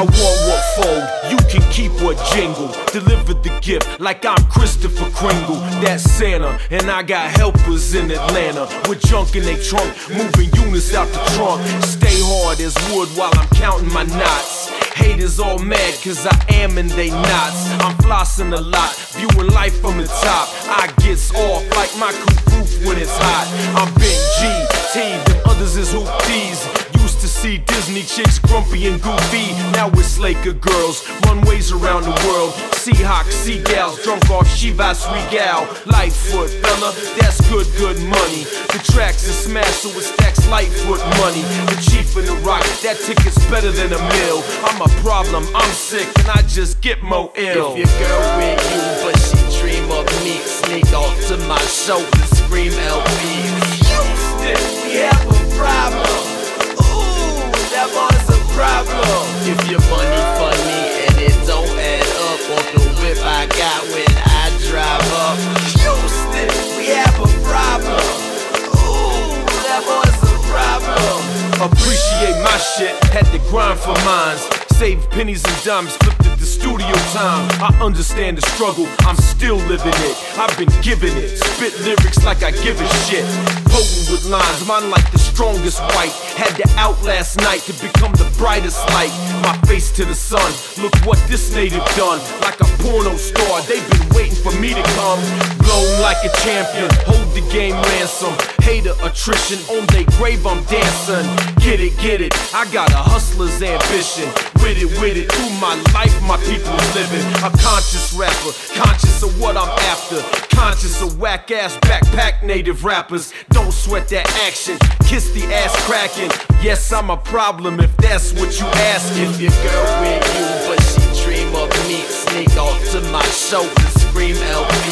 I want what fold, you can keep what jingle. Deliver the gift like I'm Christopher Kringle. That's Santa, and I got helpers in Atlanta with junk in their trunk, moving units out the trunk. Stay hard as wood while I'm counting my knots. Haters all mad cause I am and they knots. I'm flossing a lot, viewing life from the top. I gets off like my coupe when it's hot. I'm Ben G, T, them others is hoopties to see Disney chicks grumpy and goofy. Now it's Laker girls, runways around the world. Seahawks, seagulls, drunk off Chivas Regal. Litefoot, fella, that's good, good money. The tracks are smashed, so it stacks Litefoot money. The chief in the rock, that ticket's better than a mill. I'm a problem, I'm sick, and I just get more ill. If your girl with you, but she dream of me, sneak off to my show and scream LB. Houston, we have a problem that boy's a problem. If your money funny and it don't add up on the whip I got when I drive up. Houston, we have a problem. Ooh, that boy's a problem. Appreciate my shit, had to grind for mines. Save pennies and dimes, flipped it to studio time. I understand the struggle, I'm still living it. I've been giving it, spit lyrics like I give a shit. Potent with lines, mine like the strongest white. Had to out last night to become the brightest light. My face to the sun, look what this native done. Like a porno star, they've been waiting for me to come. Blown like a champion, hold the game ransom. Hater attrition, on their grave I'm dancing. Get it, get it, I got a hustler's ambition with it, with it. Through my life, my people living. A conscious rapper, conscious of what I'm after. Conscious of whack ass backpack native rappers. Don't sweat that action, kiss the ass cracking. Yes, I'm a problem if that's what you asking. If your girl with you, but she dream of me, sneak off to my show and scream LB.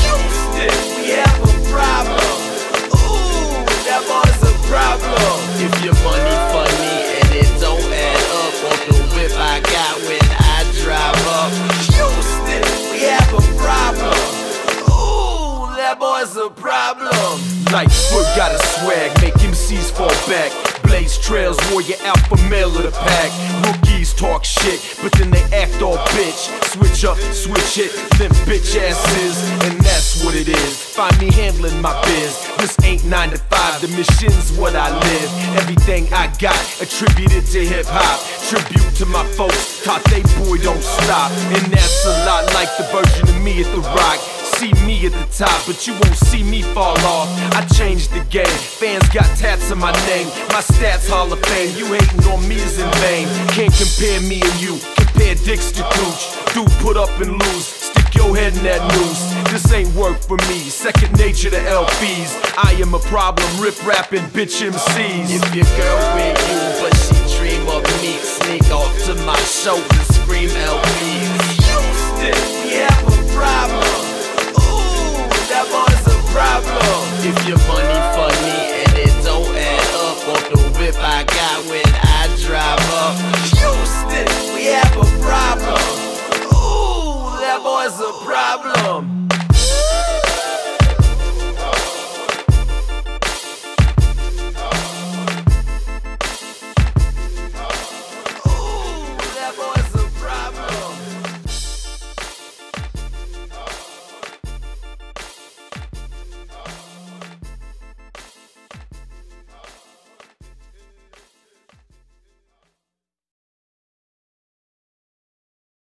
Houston, we have a problem. Boy's a problem. Litefoot got a swag, make MCs fall back. Blaze trails, warrior alpha male of the pack. Rookies talk shit, but then they act all bitch. Switch up, switch it, them bitch asses, and that's what it is. Find me handling my biz. This ain't 9 to 5, the mission's what I live. Everything I got attributed to hip hop. Tribute to my folks, taught they boy don't stop. And that's a lot like the version of me at the rock see me at the top, but you won't see me fall off. I changed the game. Fans got tats on my name. My stats Hall of Fame. You hating on me is in vain. Can't compare me and you. Compare dicks to cooch. Dude, put up and lose. Stick your head in that noose. This ain't work for me. Second nature to LPs. I am a problem. Rip rapping bitch MCs. If your girl with you, but she dream of me, sneak off to my show and scream LPs. Houston, we have a problem